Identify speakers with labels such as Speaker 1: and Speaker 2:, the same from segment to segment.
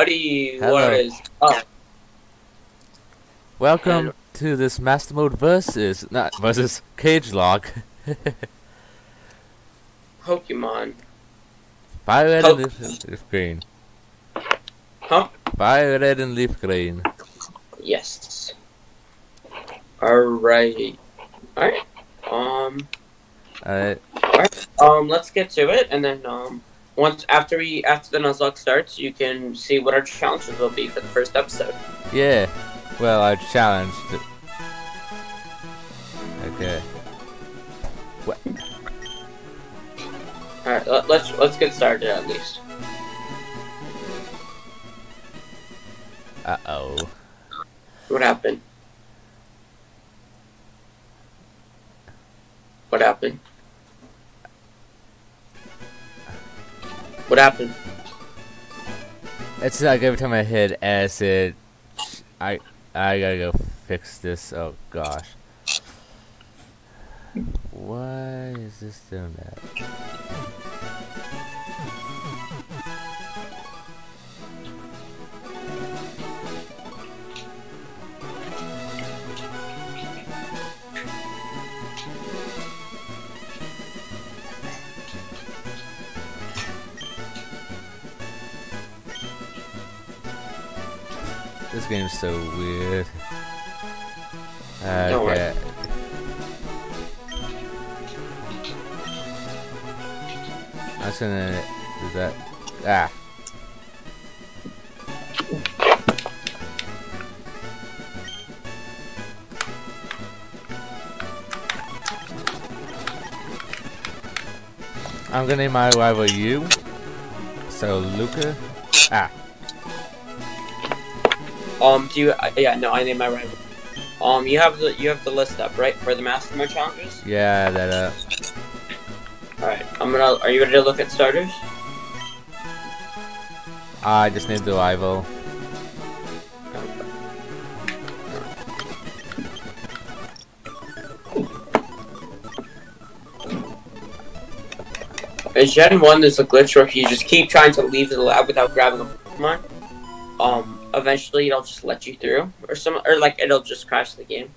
Speaker 1: everybody.
Speaker 2: Hello.
Speaker 1: What is up?
Speaker 2: Welcome to this Master Mode versus not versus Cage Lock.
Speaker 1: Pokemon.
Speaker 2: Fire red
Speaker 1: Oh.
Speaker 2: and leaf, leaf green.
Speaker 1: Huh?
Speaker 2: Fire red and leaf green.
Speaker 1: Yes. Alright. Alright. Um
Speaker 2: Alright.
Speaker 1: alright. Um let's get to it and then um once after we after the Nuzlocke starts you can see what our challenges will be for the first episode.
Speaker 2: Yeah. Well, I challenged. it. Okay. What?
Speaker 1: Alright, let, let's let's get started at least.
Speaker 2: Uh oh.
Speaker 1: What happened? What happened? What happened?
Speaker 2: It's like every time I hit acid, I I gotta go fix this. Oh gosh. Why is this doing that? Game's so weird.
Speaker 1: Don't worry.
Speaker 2: Okay. I'm just gonna do that. Ah. I'm gonna name my rival you. So Luca. Ah.
Speaker 1: Um, do you? Uh, yeah, no, I named my rival. Um, you have the you have the list up right for the Master Mode challenges.
Speaker 2: Yeah, that uh.
Speaker 1: All right, I'm gonna. Are you ready to look at starters?
Speaker 2: I just named the rival.
Speaker 1: In Gen One, there's a glitch where if you just keep trying to leave the lab without grabbing a Pokemon, um, eventually it'll just let you through, or some, or like it'll just crash the game.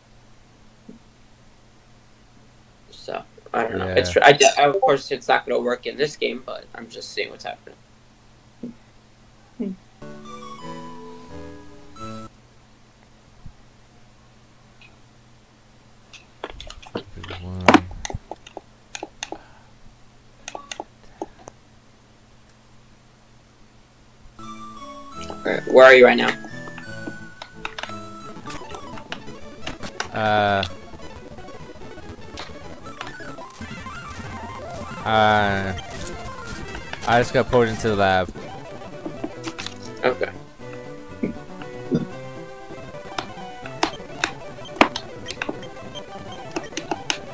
Speaker 1: So I don't know.
Speaker 2: Yeah.
Speaker 1: It's I, I, of course it's not gonna work in this game, but I'm just seeing what's happening. Where are you right now?
Speaker 2: Uh. Uh. I just got pulled into the lab.
Speaker 1: Okay.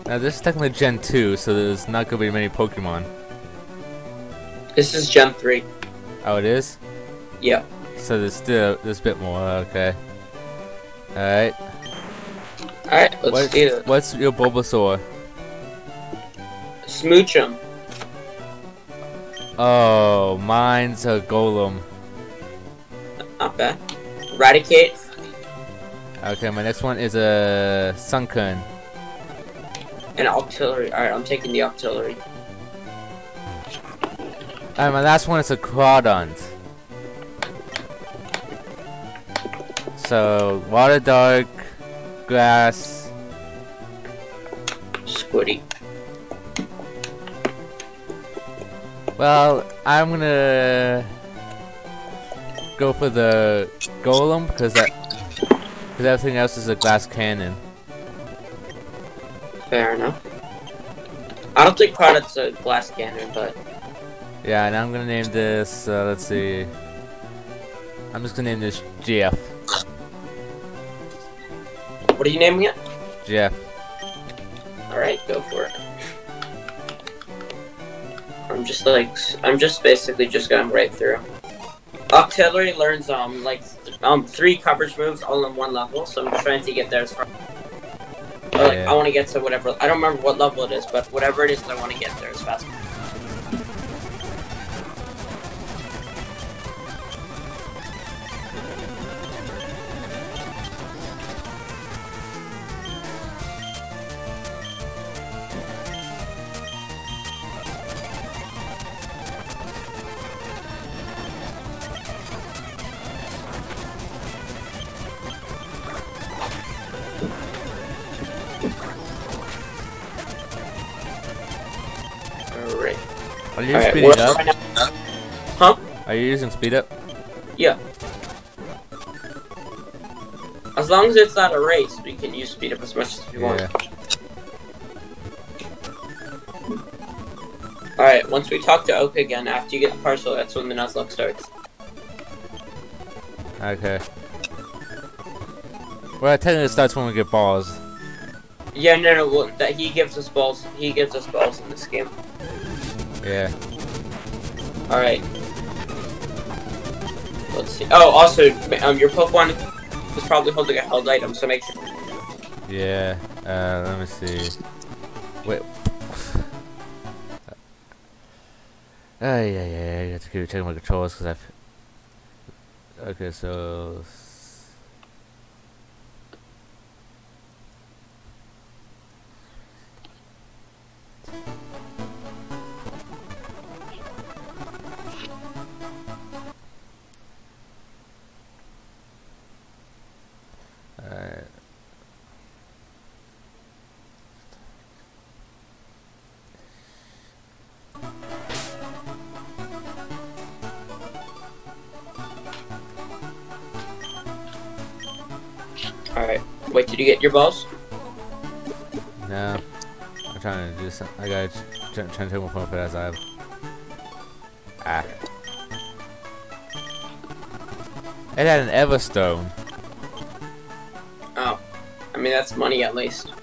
Speaker 2: Now this is technically Gen 2, so there's not gonna be many Pokemon.
Speaker 1: This is Gen three.
Speaker 2: Oh, it is?
Speaker 1: Yeah.
Speaker 2: So there's still there's a bit more. Okay. Alright.
Speaker 1: Alright, let's
Speaker 2: What's,
Speaker 1: do it.
Speaker 2: what's your Bulbasaur?
Speaker 1: Smoochum.
Speaker 2: Oh, mine's a Golem.
Speaker 1: Not bad. Eradicate.
Speaker 2: Okay, my next one is a Sunkern.
Speaker 1: An Octillery. Alright, I'm taking the Octillery.
Speaker 2: Alright, my last one is a Crawdaunt. So, Water Dark, Grass,
Speaker 1: Squiddy.
Speaker 2: Well, I'm gonna go for the golem because that because everything else is a glass cannon.
Speaker 1: Fair enough. I don't think Crawdad's a glass cannon, but
Speaker 2: Yeah, and I'm gonna name this. Uh, let's see. I'm just gonna name this Jeff.
Speaker 1: What are you naming it?
Speaker 2: Jeff.
Speaker 1: Alright, go for it. I'm just like, I'm just basically just going right through. Octillery learns um like um three coverage moves all in one level, so I'm trying to get there as far. Or, like,
Speaker 2: Yeah.
Speaker 1: I want to get to whatever. I don't remember what level it is, but whatever it is, I want to get there as fast.
Speaker 2: Are you
Speaker 1: Alright,
Speaker 2: speeding up?
Speaker 1: right Huh?
Speaker 2: Are you using speed up?
Speaker 1: Yeah. As long as it's not a race, we can use speed up as much as we want.
Speaker 2: Yeah.
Speaker 1: Alright, once we talk to Oak again, after you get the parcel, that's when the Nuzlocke starts.
Speaker 2: Okay. Well, technically it starts when we get balls.
Speaker 1: Yeah, no, no, well, that he gives us balls. He gives us balls in this game.
Speaker 2: Yeah.
Speaker 1: Alright. Let's see. Oh, also, um, your Pokemon is probably holding a held item, so make sure.
Speaker 2: Yeah. Uh, let me see. Wait. Oh, yeah, yeah. I have to keep checking my controls because I've. Okay, so. Alright.
Speaker 1: Wait, did you get your balls?
Speaker 2: No. I'm trying to do some. I gotta trying to take my phone for as I have. Ah. It had an Everstone.
Speaker 1: Oh. I mean, that's money at least.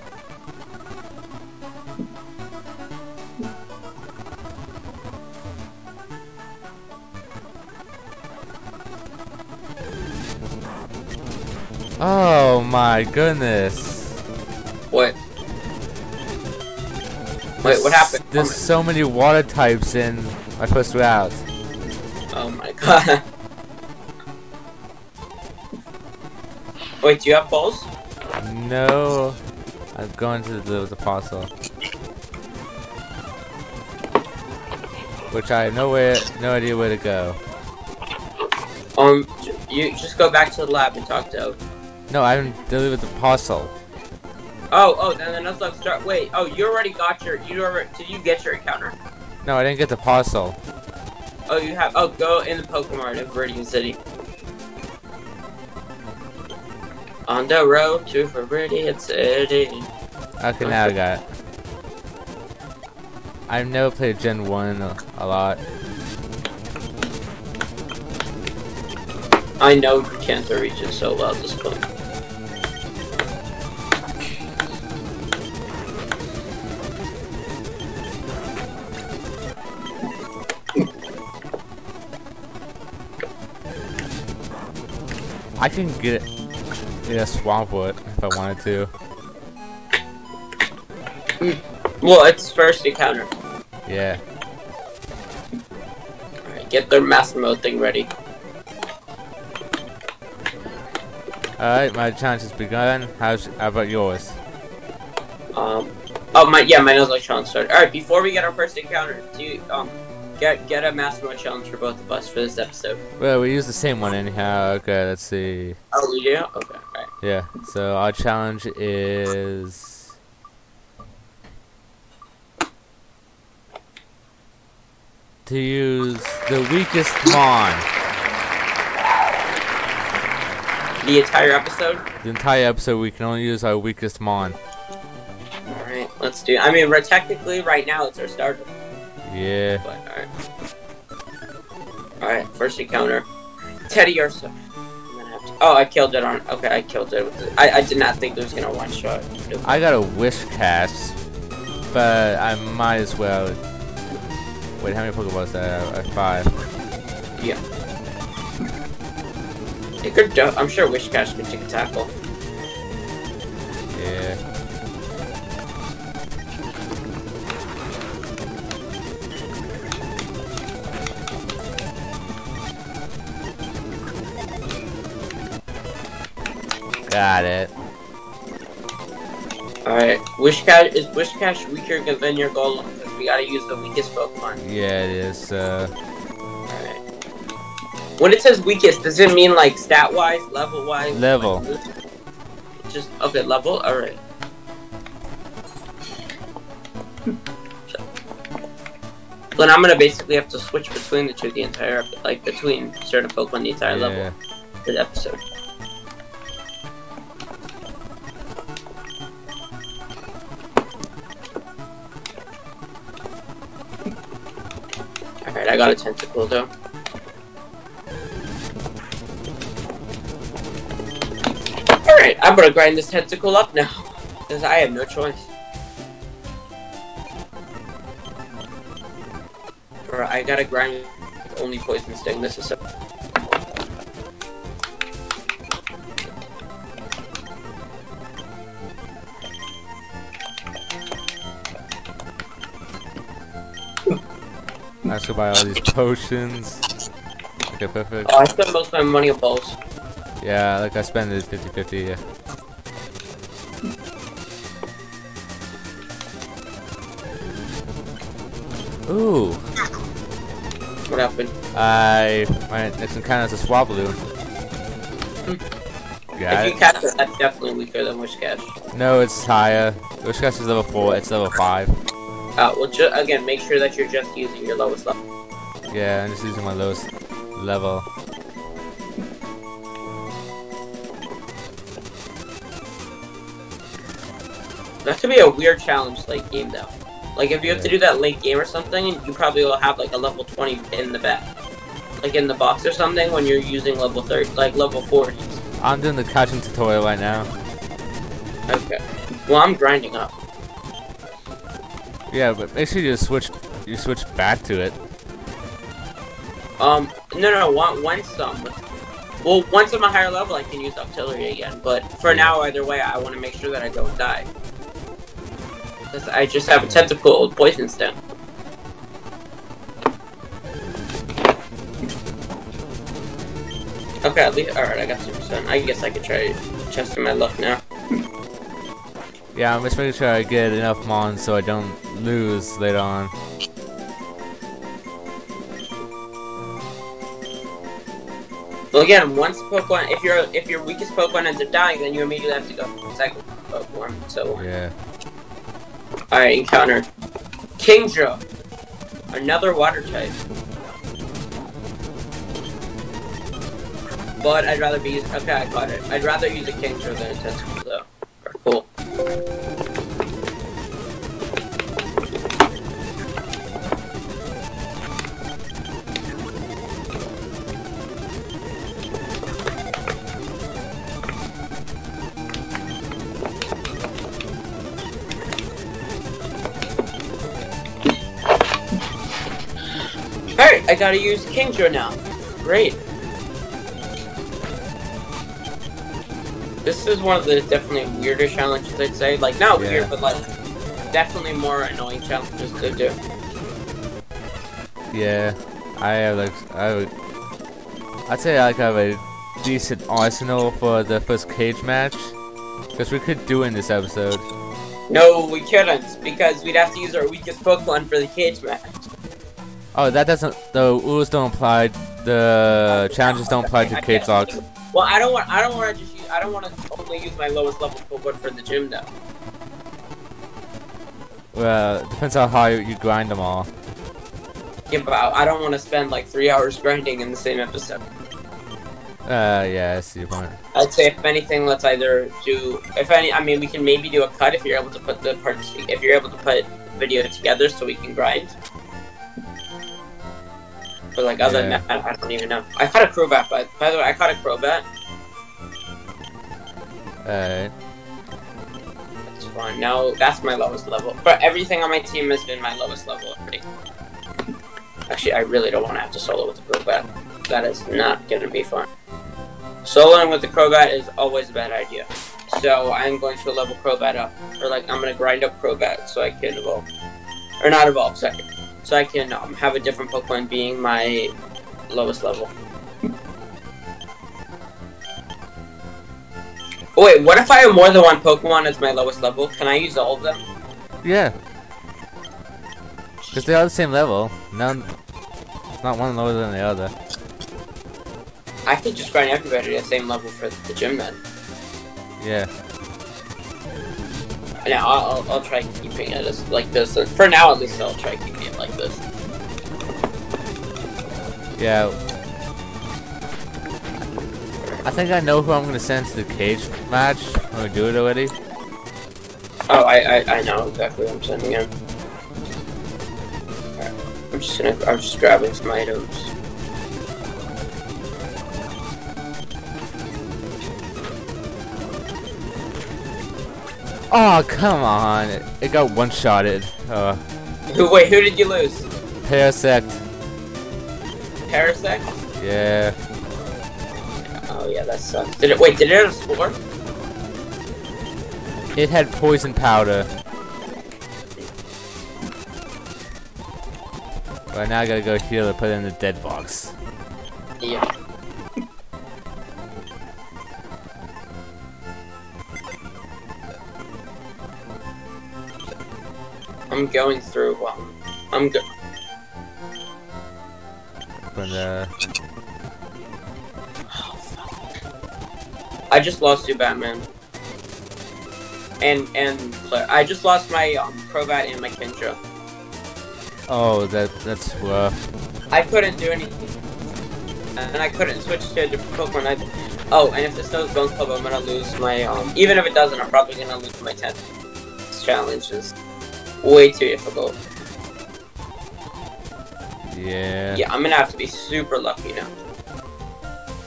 Speaker 2: My goodness.
Speaker 1: What? Wait, what happened?
Speaker 2: There's so many water types in my first route.
Speaker 1: Oh my god. Wait, do you have balls?
Speaker 2: No. I'm going to the, the parcel. Which I have nowhere, no idea where to go.
Speaker 1: Um, you just go back to the lab and talk to Oak.
Speaker 2: No, I haven't with the parcel.
Speaker 1: Oh, oh, then the Nuzlocke start. Wait, oh, you already got your. You already. Did you get your encounter?
Speaker 2: No, I didn't get the parcel.
Speaker 1: Oh, you have. Oh, go in the Pokemon in Viridian City. On the road to Viridian City.
Speaker 2: Okay, now I got it. I've never played Gen 1 a, a lot.
Speaker 1: I know you can't reach it so well at this point.
Speaker 2: I can get a Swampwood if I wanted to.
Speaker 1: Well, it's first encounter.
Speaker 2: Yeah.
Speaker 1: Alright, get their master mode thing ready.
Speaker 2: Alright, my challenge has begun. How's, how about yours?
Speaker 1: Um. Oh my, yeah, my Nuzlocke challenge started. All right, before we get our first encounter, do you, um get get a master mode challenge for both of us for this episode?
Speaker 2: Well, we use the same one anyhow. Okay, let's see.
Speaker 1: Oh, we do. Okay, all right.
Speaker 2: Yeah, so our challenge is. To use the weakest Mon.
Speaker 1: The entire episode.
Speaker 2: The entire episode, we can only use our weakest Mon.
Speaker 1: All right, let's do. I mean, we're technically right now it's our starter,
Speaker 2: Yeah.
Speaker 1: but all right. All right, first encounter. Teddiursa. I'm gonna have to. Oh, I killed it on. Okay, I killed it. I I did not think it was gonna one shot.
Speaker 2: I got a Whiscash, but I might as well. Wait, how many Pokeballs did I? Five.
Speaker 1: Yeah. It could. do- I'm sure Whiscash could take a tackle.
Speaker 2: Got it.
Speaker 1: Alright, Wish Cash is Whiscash weaker than your Golem because we gotta use the weakest Pokemon.
Speaker 2: Yeah, it is. Uh,
Speaker 1: Alright. When it says weakest, does it mean like stat wise, level wise?
Speaker 2: Level.
Speaker 1: Just okay, level? Alright. Then I'm gonna basically have to switch between the two the entire like between certain Pokemon the entire
Speaker 2: Yeah.
Speaker 1: level for the episode. I got a Tentacool though. Alright, I'm gonna grind this Tentacool up now. Because I have no choice. Or I gotta grind only poison sting. This is so.
Speaker 2: I have to buy all these potions. Okay, perfect.
Speaker 1: Oh, I spent most of my money on balls.
Speaker 2: Yeah, like I spend it 50-50, yeah. Ooh,
Speaker 1: What happened?
Speaker 2: I my next encounter is a Swablu. Hmm. Yeah,
Speaker 1: if you catch it, that's definitely weaker than Whiscash.
Speaker 2: no, it's higher. Whiscash is level four. It's level five.
Speaker 1: Uh, well, again, make sure that you're just using your lowest level.
Speaker 2: Yeah, I'm just using my lowest level.
Speaker 1: That could be a weird challenge late game though. Like if you have to do that late game or something, you probably will have like a level 20 in the back. Like in the box or something when you're using level 30, like level 40.
Speaker 2: I'm doing the catching tutorial right now.
Speaker 1: Okay. Well, I'm grinding up.
Speaker 2: Yeah, but make sure you switch you switch back to it.
Speaker 1: Um, no, no, one, once um, well, once I'm a higher level, I can use Octillery again. But for now, either way, I want to make sure that I don't die. Because I just have a Tentacool poison stem. Okay, at least, alright, I got 2%. I guess I could try testing my luck now.
Speaker 2: Yeah, I'm just making sure I get enough mons so I don't lose later on.
Speaker 1: Well, again, once Pokemon, if your if your weakest Pokemon ends up dying, then you immediately have to go to the second Pokemon. So on.
Speaker 2: Yeah.
Speaker 1: Alright, encounter Kingdra. Another water type. But I'd rather be. Okay, I got it. I'd rather use a Kingdra than a Tentacool, though. Gotta use Kingdra now. Great. This is one of the definitely weirder challenges, I'd say. Like, not
Speaker 2: Yeah.
Speaker 1: weird, but like, definitely more annoying challenges to do.
Speaker 2: Yeah. I have like I would I'd say I like have a decent arsenal for the first cage match. Because we could do in this episode.
Speaker 1: No, we couldn't, because we'd have to use our weakest Pokemon for the cage match.
Speaker 2: Oh, that doesn't. The rules don't apply. The challenges don't apply to cage
Speaker 1: can't- Well, I don't want. I don't want to just. Use, I don't want to only use my lowest level Pokemon for the gym, though.
Speaker 2: Well, it depends on how you grind them all.
Speaker 1: Yeah, but I I don't want to spend like three hours grinding in the same episode.
Speaker 2: Uh, yeah, I see your point.
Speaker 1: I'd say if anything, let's either do. If any, I mean, we can maybe do a cut if you're able to put the parts. If you're able to put video together, so we can grind. But like other
Speaker 2: Yeah.
Speaker 1: than that, I don't even know. I caught a Crobat, by, by the way. I caught a Crobat.
Speaker 2: Alright.
Speaker 1: That's fine. Now that's my lowest level. But everything on my team has been my lowest level already. Actually, I really don't want to have to solo with the Crobat. That is not going to be fun. Soloing with the Crobat is always a bad idea. So I'm going to level Crobat up. Or like, I'm going to grind up Crobat so I can evolve. Or not evolve, second. So I can um, have a different Pokemon being my lowest level. Oh, wait, what if I have more than one Pokemon as my lowest level? Can I use all of them?
Speaker 2: Yeah. Because they're all the same level. None. Not one lower than the other.
Speaker 1: I could just grind everybody at the same level for the gym then.
Speaker 2: Yeah.
Speaker 1: Yeah, I'll, I'll, I'll try keeping it as like this. For now, at least, I'll try keeping it like this.
Speaker 2: Yeah. I think I know who I'm gonna send to the cage match. I'm gonna do it already.
Speaker 1: Oh, I, I, I know exactly who I'm sending him. I'm just gonna, I'm just grabbing some items.
Speaker 2: Oh, come on. It, it got one-shotted. Uh,
Speaker 1: wait, who did you lose?
Speaker 2: Parasect.
Speaker 1: Parasect?
Speaker 2: Yeah.
Speaker 1: Oh yeah, that sucks. Did it, wait, did it have a score?
Speaker 2: It had poison powder. But now I gotta go heal and put it in the dead box.
Speaker 1: Yeah. I'm going through, um, I'm go-
Speaker 2: But, uh,
Speaker 1: I just lost to Batman. And, and, I just lost my, um, Crobat and my Kingdra.
Speaker 2: oh, that that's rough.
Speaker 1: I couldn't do anything. And I couldn't switch to a different Pokemon. I, oh, and if this does Bone Club, I'm gonna lose my, um, even if it doesn't, I'm probably gonna lose my 10th challenge. Way too difficult.
Speaker 2: Yeah.
Speaker 1: Yeah, I'm gonna have to be super lucky now.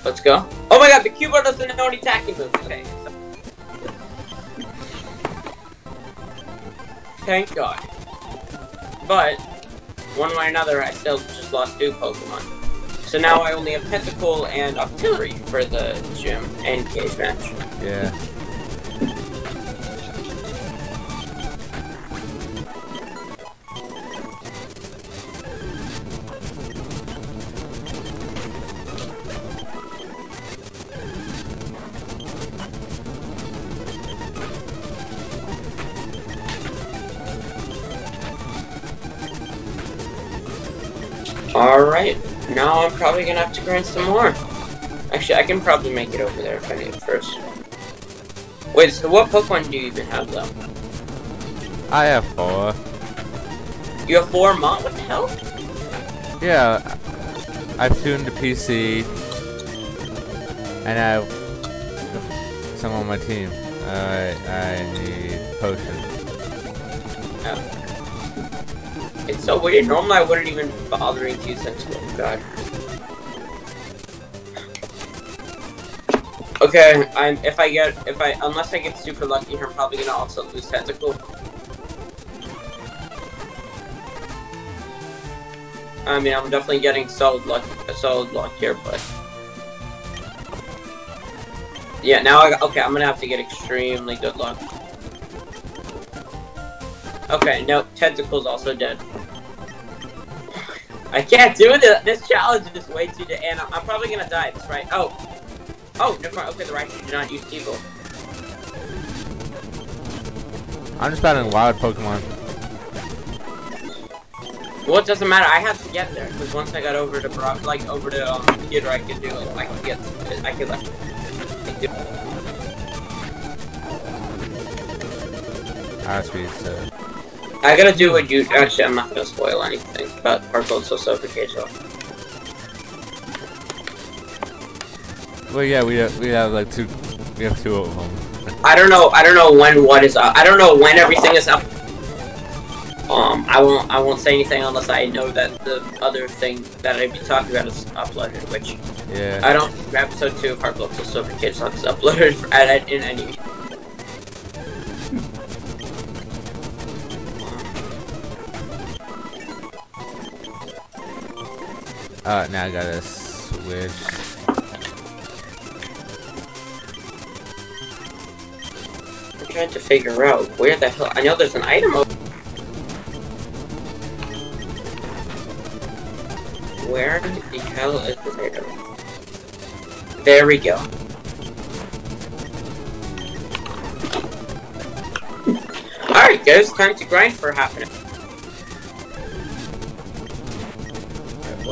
Speaker 1: Let's go. Oh my god, the Cubone doesn't know any attacking moves. Okay. Thank God. But, one way or another, I still just lost two Pokemon. So now I only have Tentacool and Octillery for the gym and cage match.
Speaker 2: Yeah.
Speaker 1: Now I'm probably gonna have to grind some more. Actually, I can probably make it over there if I need it first. Wait, so what Pokemon do you even have though?
Speaker 2: I have four.
Speaker 1: You have four Mont? What the hell?
Speaker 2: Yeah. I've tuned the PC. And I have some on my team. Alright, I need potion. Oh.
Speaker 1: It's so weird. Normally I wouldn't even bother to use Sentinel. God. Okay, I'm if I get if I unless I get super lucky, I'm probably gonna also lose Tentacool. I mean, I'm definitely getting solid luck, solid luck here, but yeah. Now I okay, I'm gonna have to get extremely good luck. Okay, no, Tentacool's also dead. I can't do it. This challenge is way too. And I'm, probably gonna die. That's right. Oh, oh, never mind. Okay, the right do not use evil.
Speaker 2: I'm just battling wild Pokemon.
Speaker 1: Well, it doesn't matter. I have to get there because once I got over to Brock, like over to um, theater, I could do it. I could get. I could like. I could do
Speaker 2: Ah, sweet. So.
Speaker 1: I gotta do what you. Actually, I'm not gonna spoil anything about Parkle so Cage though.
Speaker 2: Well, yeah, we have, we have like two. We have two of them.
Speaker 1: I don't know. I don't know when what is up. I don't know when everything is up. Um, I won't. I won't say anything unless I know that the other thing that I'd be talking about is uploaded. Which
Speaker 2: Yeah.
Speaker 1: I don't. Episode two of Silver Cage Talk is uploaded for, at, in any.
Speaker 2: Uh, now I gotta switch.
Speaker 1: I'm trying to figure out where the hell. I know there's an item. Over where the hell is this item? There we go. Alright guys, time to grind for half an hour.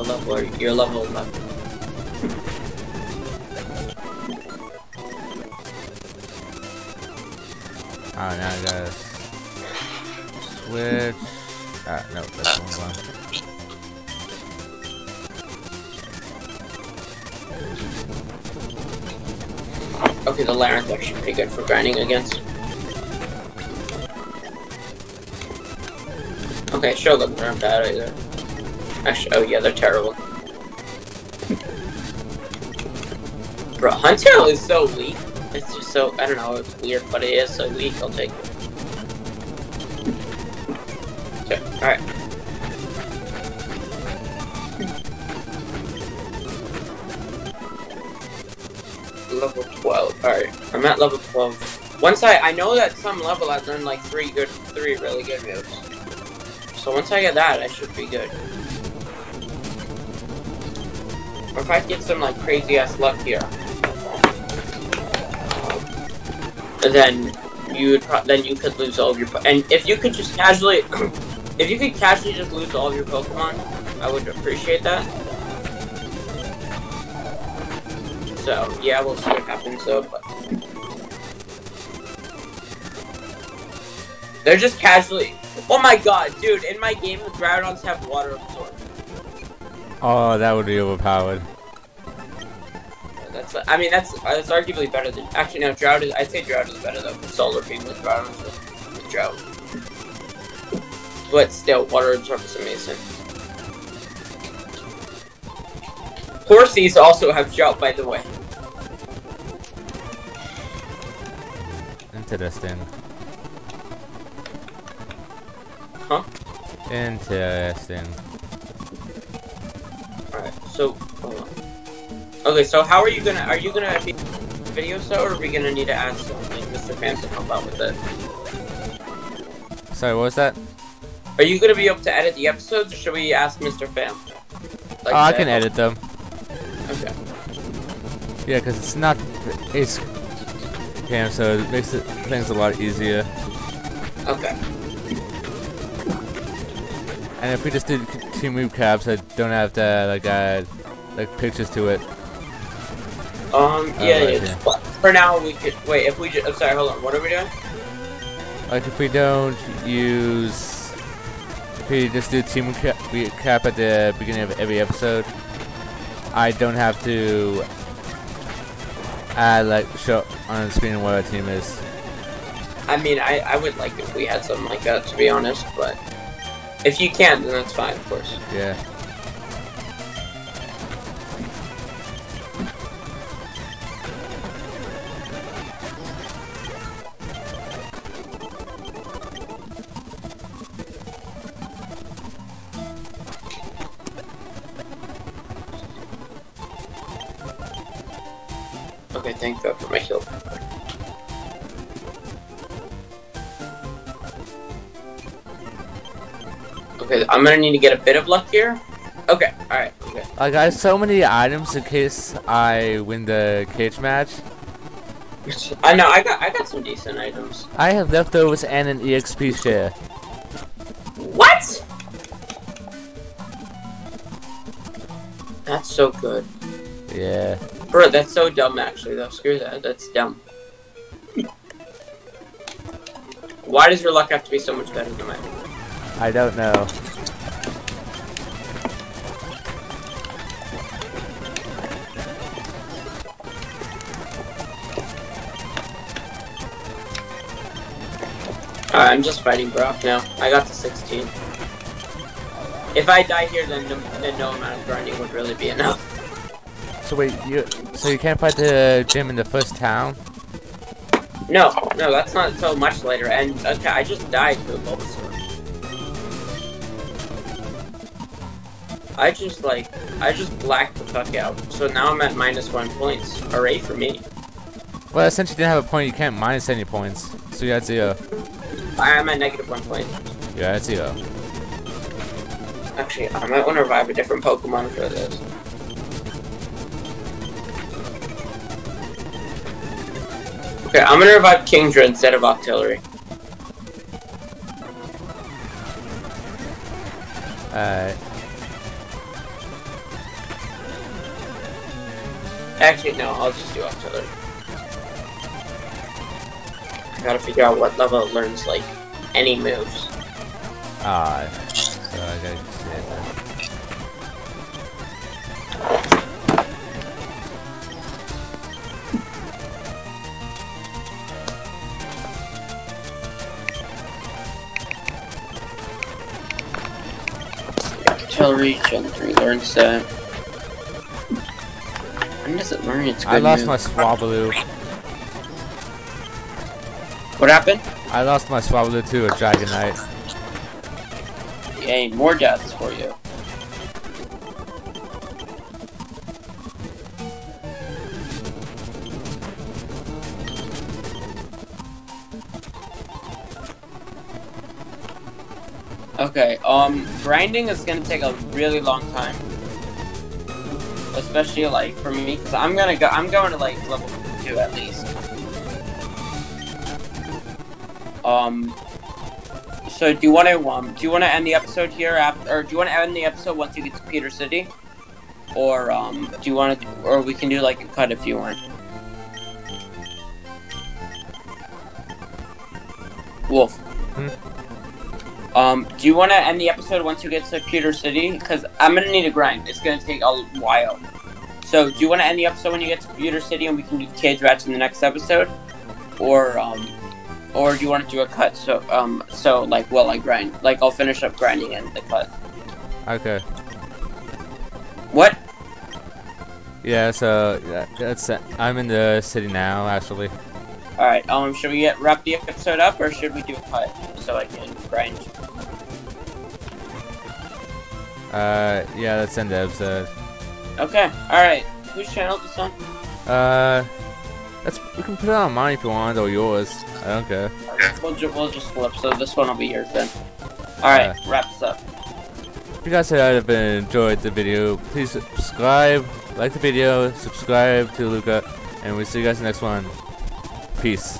Speaker 1: Level are you? You're level 11.
Speaker 2: Oh, now I gotta switch. Ah, no, that's the wrong one.
Speaker 1: Okay, the Laren's actually pretty good for grinding against. Okay, Shogun aren't bad either. Actually, oh yeah, they're terrible. Bro, Huntail is so weak. It's just so, I don't know, it's weird, but it is so weak, I'll take it. Alright. Level 12, alright. I'm at level 12. Once I, I know that some level I've learned like three good, three really good moves. So once I get that, I should be good. Or if I get some like crazy ass luck here, then you then you could lose all of your and if you could just casually if you could casually just lose all of your Pokemon, I would appreciate that. So yeah, we'll see what happens though. But they're just casually. Oh my god, dude! In my game, the Groudons have water absorb.
Speaker 2: Oh, that would be overpowered.
Speaker 1: That's I mean that's uh, that's arguably better than actually no Drought is I'd say Drought is better though. Solar Beam with Drought with Drought. But still, water absorb is amazing. Horses also have Drought, by the way.
Speaker 2: Interesting.
Speaker 1: Huh?
Speaker 2: Interesting.
Speaker 1: So hold on. Okay, so how are you gonna are you gonna be video so or are we gonna need to ask like Mr. Fan to help out with it?
Speaker 2: Sorry, what was that?
Speaker 1: Are you gonna be able to edit the episodes or should we ask Mr. Fan? Like
Speaker 2: oh, I can edit them.
Speaker 1: Okay.
Speaker 2: Yeah, because it's not it's cam, so it makes it things a lot easier.
Speaker 1: Okay.
Speaker 2: And if we just did two move caps, I don't have to like add like pictures to it.
Speaker 1: Um,
Speaker 2: Oh,
Speaker 1: yeah,
Speaker 2: right,
Speaker 1: yeah. For now, we could wait. If we just, I'm sorry, hold on. What are we doing?
Speaker 2: Like if we don't use, if we just do team cap, we cap at the beginning of every episode, I don't have to add like show on the screen what our team is.
Speaker 1: I mean, I I would like if we had something like that, to be honest. But if you can, then that's fine, of course.
Speaker 2: Yeah.
Speaker 1: Okay, thank God for my heal. I'm gonna need to get a bit of luck here. Okay, alright, okay.
Speaker 2: I got so many items in case I win the cage match.
Speaker 1: I know, I got I got some decent items.
Speaker 2: I have leftovers and an EXP share.
Speaker 1: What? That's so good.
Speaker 2: Yeah.
Speaker 1: Bro, that's so dumb actually though. Screw that. That's dumb. Why does your luck have to be so much better than mine?
Speaker 2: I don't know.
Speaker 1: I'm just fighting Brock now. I got to 16. If I die here, then no, then no amount of grinding would really be enough.
Speaker 2: So wait, you so you can't fight the gym in the first town?
Speaker 1: No, no, that's not until much later. And okay, I just died to a Bulbasaur. I just like, I just blacked the fuck out. So now I'm at minus one points. Hooray for me.
Speaker 2: Well, since you didn't have a point, you can't minus any points. So you had zero.
Speaker 1: I'm at negative one point.
Speaker 2: You're at zero.
Speaker 1: Actually, I might want to revive a different Pokemon for this. Okay, I'm gonna revive Kingdra instead of Octillery.
Speaker 2: Alright.
Speaker 1: Actually, no, I'll just do Octillery. I gotta figure out what level it learns, like, any moves.
Speaker 2: Ah, uh, so I gotta see
Speaker 1: it then. Octillery learns that. When does it learn its good
Speaker 2: I lost
Speaker 1: move?
Speaker 2: my Swablu.
Speaker 1: What happened?
Speaker 2: I lost my Swablu to a Dragonite.
Speaker 1: Yay, more deaths for you. Okay, um, grinding is gonna take a really long time. Especially like for me, because I'm gonna go, I'm going to like level two at least. Um, so do you want to um do you want to end the episode here after, or do you want to end the episode once you get to Pewter City, or um do you want to, or we can do like a cut if you want. Wolf. Um, do you want to end the episode once you get to Pewter City? Because I'm gonna need a grind. It's gonna take a while. So, do you want to end the episode when you get to Pewter City and we can do cage rats in the next episode, or um, or do you want to do a cut? So um, so like while I grind, like I'll finish up grinding and the cut.
Speaker 2: Okay.
Speaker 1: What?
Speaker 2: Yeah, so that's I'm in the city now, actually.
Speaker 1: All right. Um, should we get wrap the episode up or should we do a cut so I can grind?
Speaker 2: Uh, yeah, let's end the episode.
Speaker 1: Okay. All right. Whose channel is this on?
Speaker 2: Uh, let's we can put it on mine if you want or yours. I don't care.
Speaker 1: We'll, ju- we'll just flip. So this one will be yours then. All right. Wrap this up.
Speaker 2: If you guys have enjoyed the video, please subscribe, like the video, subscribe to Luca, and we'll see you guys next one. Peace.